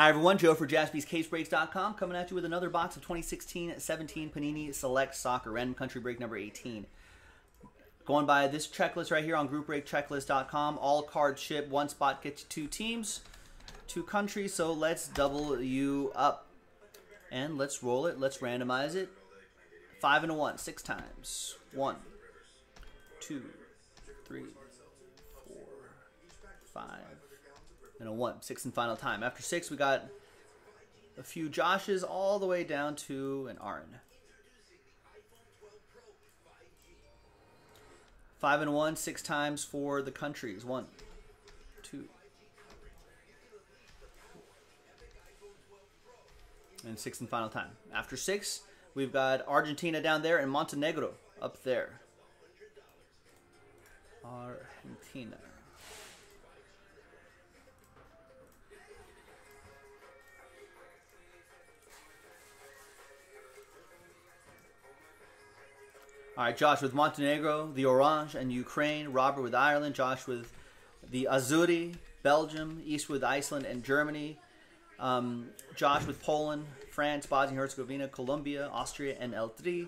Hi, everyone. Joe for jaspyscasebreaks.com coming at you with another box of 2016-17 Panini Select Soccer, random country break number 18. Going by this checklist right here on groupbreakchecklist.com, all cards ship, one spot gets you two teams, two countries, so let's double you up. And let's roll it, let's randomize it. Five and a one, six times. One, two, three, four, five, and a one. Six and final time. After six, we got a few Joshes all the way down to an Arn. Five and one, six times for the countries. One, two, and six and final time. After six, we've got Argentina down there and Montenegro up there. Argentina. All right, Josh with Montenegro, the Orange, and Ukraine. Robert with Ireland. Josh with the Azzurri, Belgium. East with Iceland and Germany. Um, Josh with Poland, France, Bosnia Herzegovina, Colombia, Austria, and L3.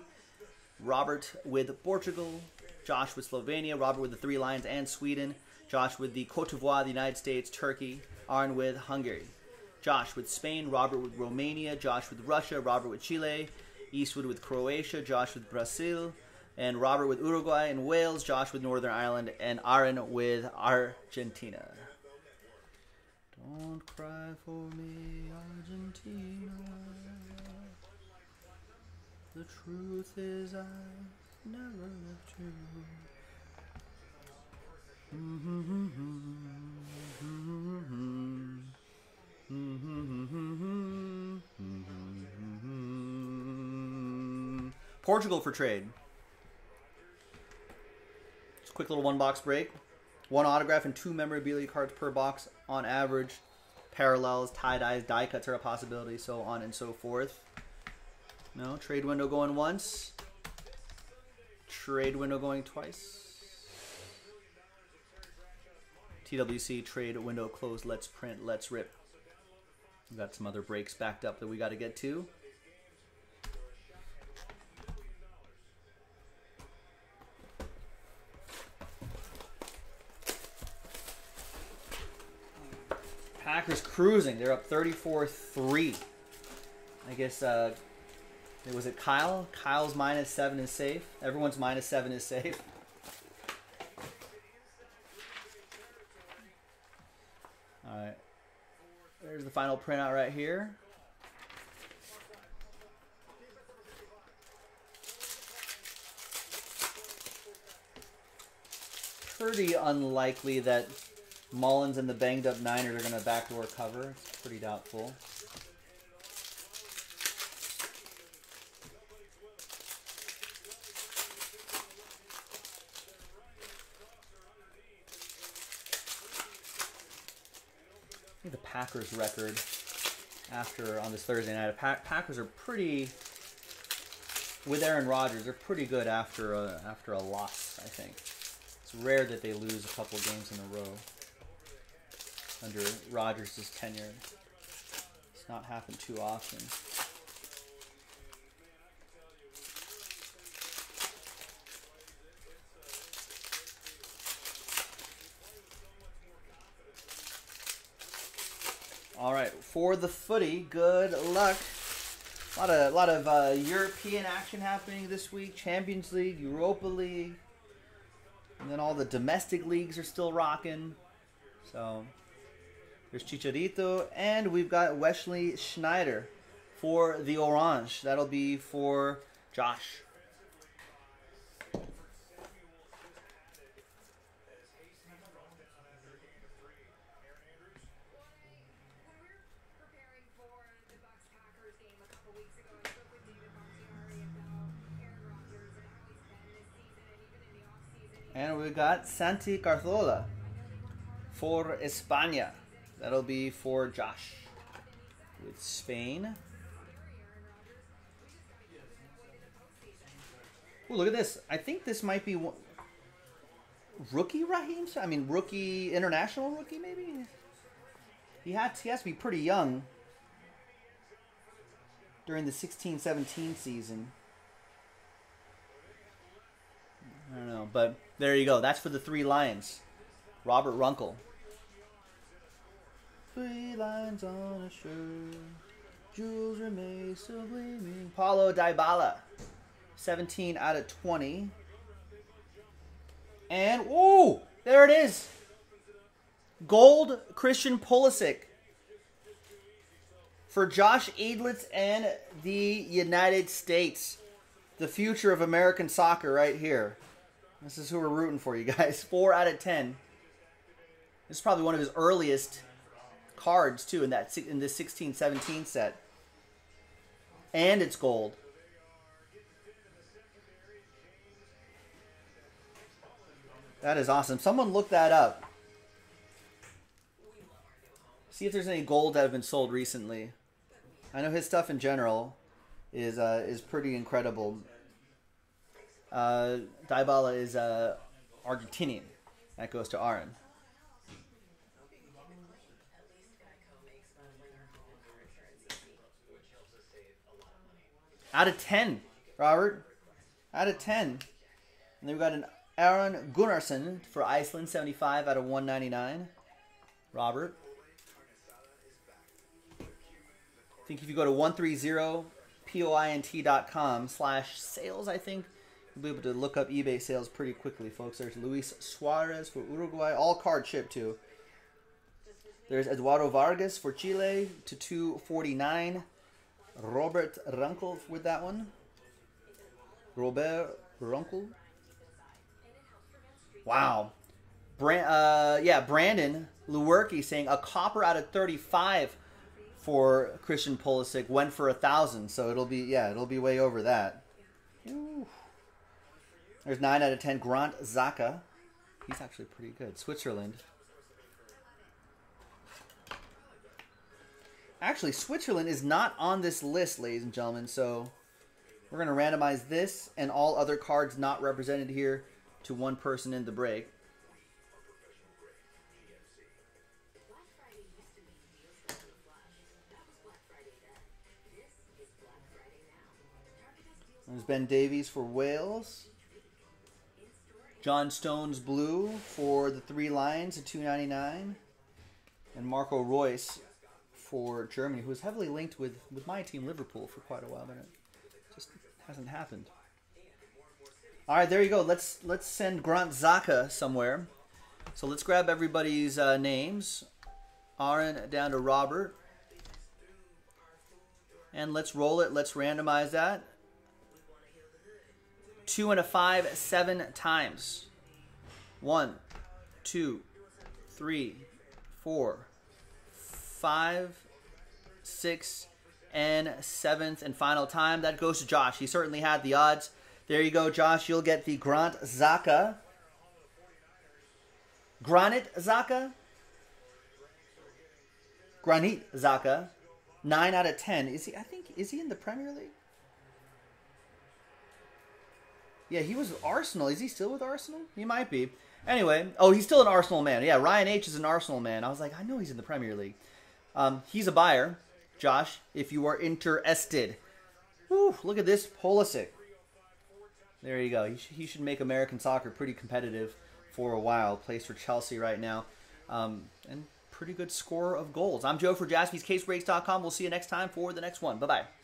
Robert with Portugal. Josh with Slovenia. Robert with the Three Lions and Sweden. Josh with the Cote d'Ivoire, the United States, Turkey. Arn with Hungary. Josh with Spain. Robert with Romania. Josh with Russia. Robert with Chile. Eastwood with Croatia. Josh with Brazil and Robert with Uruguay and Wales, Josh with Northern Ireland, and Aaron with Argentina. Don't cry for me, Argentina. The truth is I never left you. Portugal for trade. Quick little one box break. One autograph and two memorabilia cards per box on average. Parallels, tie dyes, die cuts are a possibility, so on and so forth. No, trade window going once. Trade window going twice. TWC trade window closed. Let's print. Let's rip. We've got some other breaks backed up that we got to get to. Packers cruising. They're up 34-3. I guess, uh, was it Kyle? Kyle's minus 7 is safe. Everyone's minus 7 is safe. Alright. There's the final printout right here. Pretty unlikely that Mullens and the banged up Niners are going to backdoor cover. It's pretty doubtful. the Packers record after on this Thursday night. Packers are pretty with Aaron Rodgers. They're pretty good after a, after a loss. I think it's rare that they lose a couple games in a row under Rodgers' tenure. It's not happened too often. All right, for the footy, good luck. A lot of, lot of uh, European action happening this week. Champions League, Europa League. And then all the domestic leagues are still rocking. So there's Chicharito, and we've got Wesley Sneijder for the Orange. That'll be for Josh. And we got Santi Cazorla for España. That'll be for Josh with Spain. Ooh, look at this. I think this might be one, rookie Raheem. I mean, rookie international rookie maybe. He had he has to be pretty young during the 16-17 season. I don't know, but there you go. That's for the three lions. Robert Runkle. Three lines on a shirt. Jules Rimet still gleaming. Paulo Dybala. 17 out of 20. And, ooh, there it is. Gold Christian Pulisic for Josh Eidlitz and the United States. The future of American soccer right here. This is who we're rooting for, you guys. Four out of ten. This is probably one of his earliest cards too in that in this 16-17 set. And it's gold. That is awesome. Someone look that up. See if there's any gold that have been sold recently. I know his stuff in general is uh, is pretty incredible. Uh, Dybala is uh, Argentinian. That goes to Aaron. Out of 10, Robert. Out of 10. And then we've got an Aron Gunnarsson for Iceland, 75 out of 199. Robert. I think if you go to 130point.com slash sales, I think, you'll be able to look up eBay sales pretty quickly, folks. There's Luis Suarez for Uruguay, all card shipped too. There's Eduardo Vargas for Chile to 249. Robert Runkle with that one. Robert Runkle. Wow. Brand, uh, yeah, Brandon Lewerke saying a copper out of 35 for Christian Pulisic went for a thousand, so it'll be yeah, it'll be way over that. Ooh. There's nine out of ten. Grant Xhaka, he's actually pretty good. Switzerland. Actually, Switzerland is not on this list, ladies and gentlemen. So we're gonna randomize this and all other cards not represented here to one person in the break. There's Ben Davies for Wales. John Stones Blue for the Three Lions at 299 and Marco Reus for Germany, who was heavily linked with, with my team Liverpool for quite a while, but it just hasn't happened. All right, there you go. Let's let's send Grant Xhaka somewhere. So let's grab everybody's uh, names. Aaron down to Robert. And let's roll it. Let's randomize that. Two and a five, seven times. One, two, three, four, five, six, and seventh and final time. That goes to Josh. He certainly had the odds. There you go, Josh. You'll get the Grant Xhaka. Granit Xhaka? Granit Xhaka. 9 out of 10. Is he I think is he in the Premier League? Yeah, he was Arsenal. Is he still with Arsenal? He might be. Anyway, oh, he's still an Arsenal man. Yeah, Ryan H is an Arsenal man. I was like, I know he's in the Premier League. Um, he's a buyer, Josh. If you are interested, Whew, look at this Pulisic. There you go. He, sh he should make American soccer pretty competitive for a while. Plays for Chelsea right now. Um, and pretty good score of goals. I'm Joe for jaspyscasebreaks.com. We'll see you next time for the next one. Bye-bye.